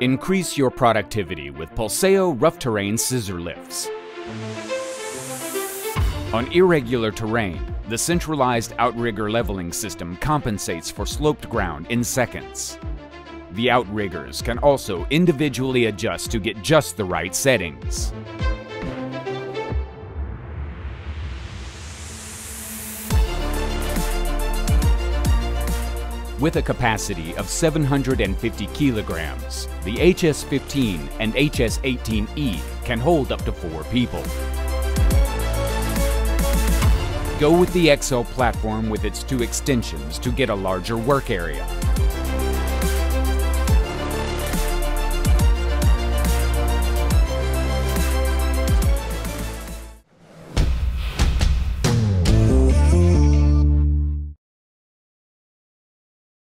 Increase your productivity with Pulseo rough terrain scissor lifts. On irregular terrain, the centralized outrigger leveling system compensates for sloped ground in seconds. The outriggers can also individually adjust to get just the right settings. With a capacity of 750 kilograms, the HS-15 and HS-18E can hold up to four people. Go with the XL platform with its two extensions to get a larger work area.